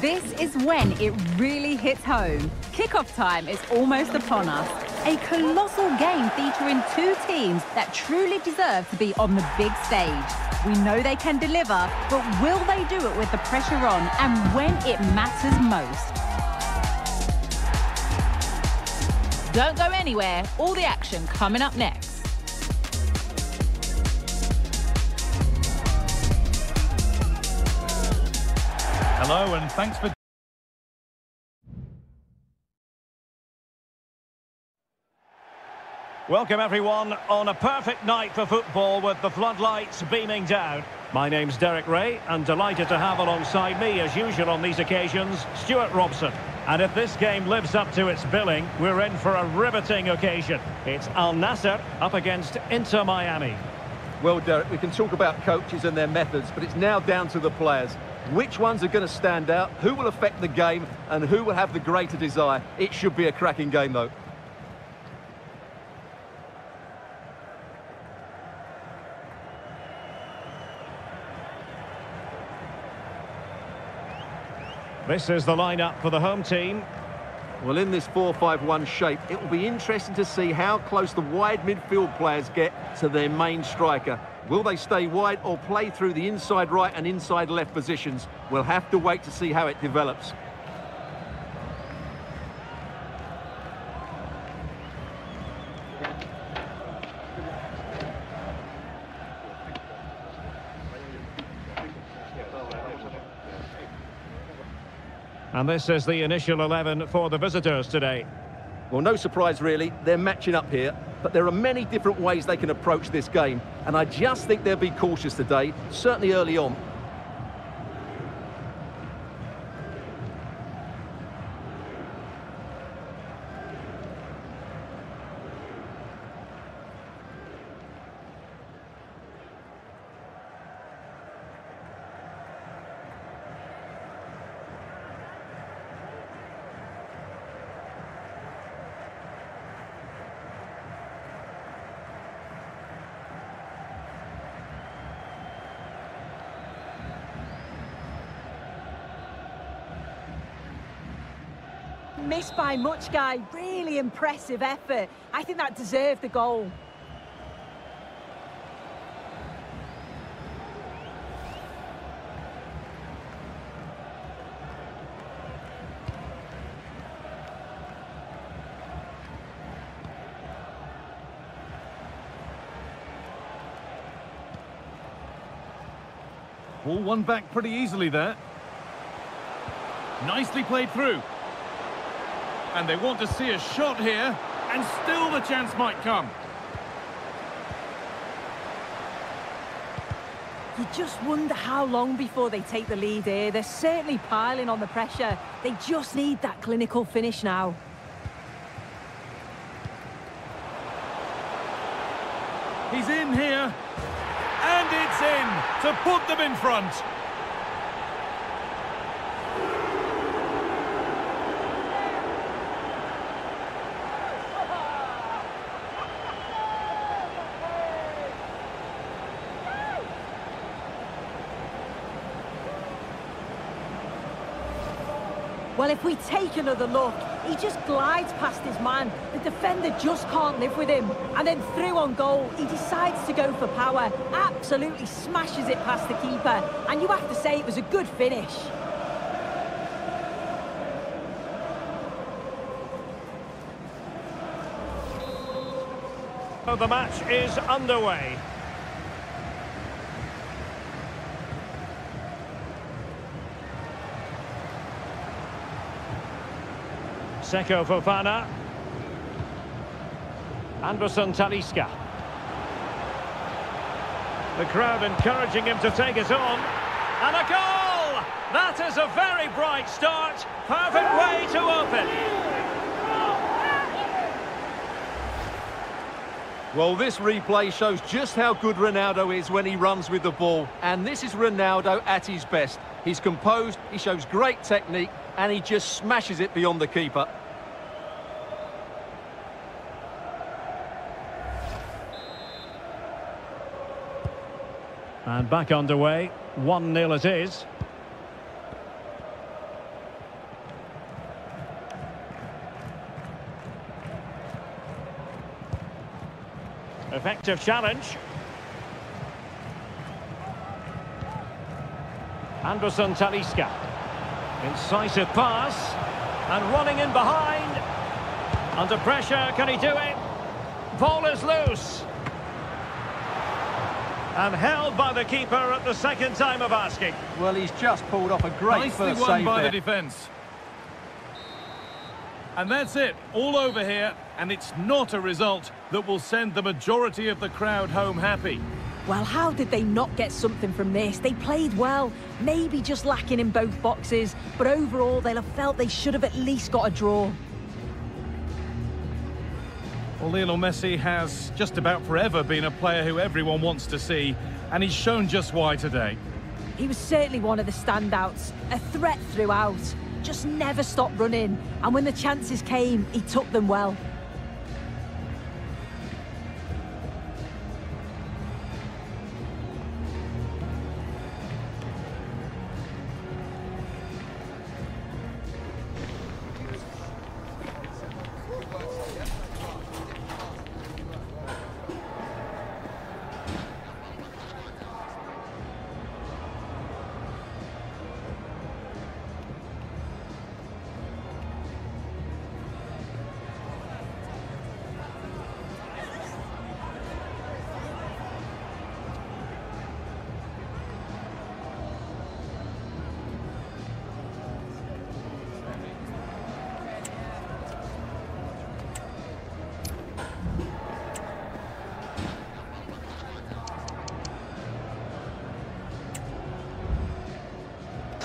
This is when it really hits home. Kickoff time is almost upon us. A colossal game featuring two teams that truly deserve to be on the big stage. We know they can deliver, but will they do it with the pressure on and when it matters most? Don't go anywhere. All the action coming up next. Hello and thanks for Welcome everyone on a perfect night for football with the floodlights beaming down. My name's Derek Ray and delighted to have alongside me as usual on these occasions, Stuart Robson. And if this game lives up to its billing, we're in for a riveting occasion. It's Al Nassr up against Inter Miami. Well, Derek, we can talk about coaches and their methods, but it's now down to the players. Which ones are going to stand out, who will affect the game, and who will have the greater desire? It should be a cracking game, though. This is the lineup for the home team. Well, in this 4-5-1 shape, it will be interesting to see how close the wide midfield players get to their main striker. Will they stay wide or play through the inside right and inside left positions? We'll have to wait to see how it develops. And this is the initial 11 for the visitors today. Well, no surprise really, they're matching up here, but there are many different ways they can approach this game, and I just think they'll be cautious today, certainly early on. Missed by much, guy. Really impressive effort. I think that deserved the goal. Ball won back pretty easily there. Nicely played through. And they want to see a shot here, and still the chance might come. You just wonder how long before they take the lead here. They're certainly piling on the pressure. They just need that clinical finish now. He's in here. And it's in to put them in front. Well, if we take another look, he just glides past his man. The defender just can't live with him. And then through on goal, he decides to go for power. Absolutely smashes it past the keeper. And you have to say it was a good finish. The match is underway. Seko Fofana. Anderson Talisca. The crowd encouraging him to take it on. And a goal! That is a very bright start. Perfect way to open. Well, this replay shows just how good Ronaldo is when he runs with the ball. And this is Ronaldo at his best. He's composed, he shows great technique, and he just smashes it beyond the keeper. And back underway. 1-0 it is. Effective challenge. Anderson Talisca. Incisive pass. And running in behind. Under pressure, can he do it? Ball is loose. And held by the keeper at the second time of asking. Well, he's just pulled off a great Nicely first won save by there. the defence. And that's it, all over here, and it's not a result that will send the majority of the crowd home happy. Well, how did they not get something from this? They played well, maybe just lacking in both boxes, but overall they'll have felt they should have at least got a draw. Well, Lionel Messi has just about forever been a player who everyone wants to see, and he's shown just why today. He was certainly one of the standouts, a threat throughout, just never stopped running, and when the chances came, he took them well.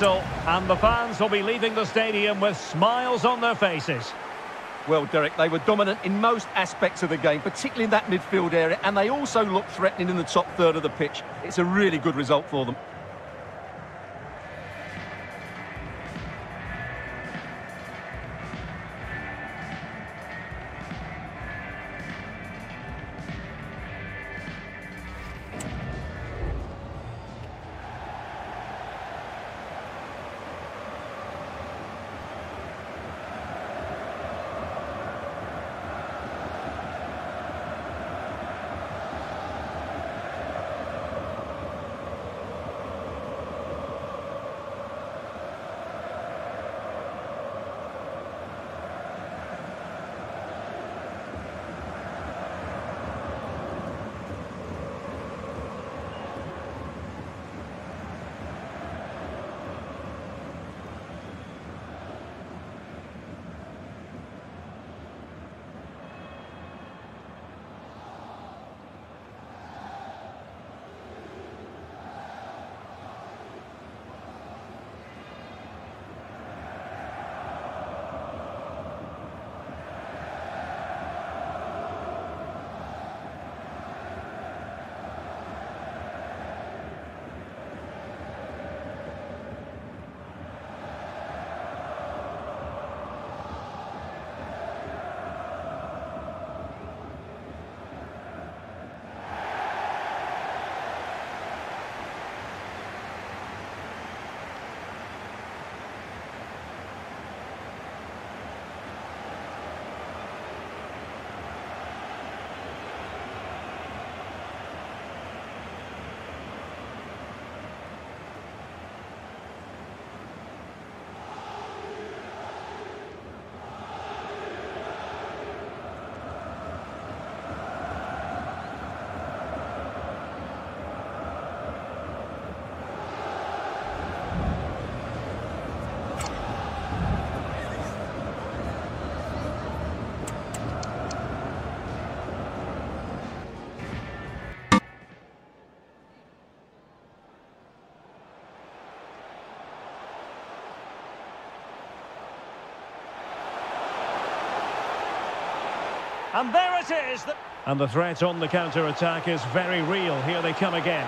So, and the fans will be leaving the stadium with smiles on their faces. Well, Derek, they were dominant in most aspects of the game, particularly in that midfield area, and they also looked threatening in the top third of the pitch. It's a really good result for them. And there it is. And the threat on the counter-attack is very real. Here they come again.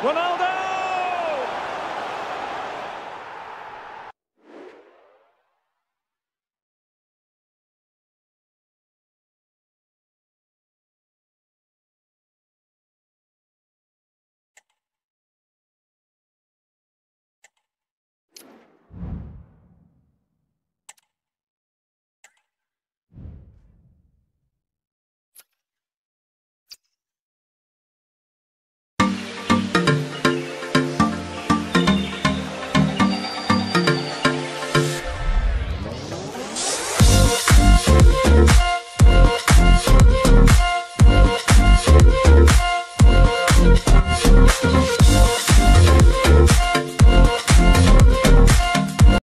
Ronaldo!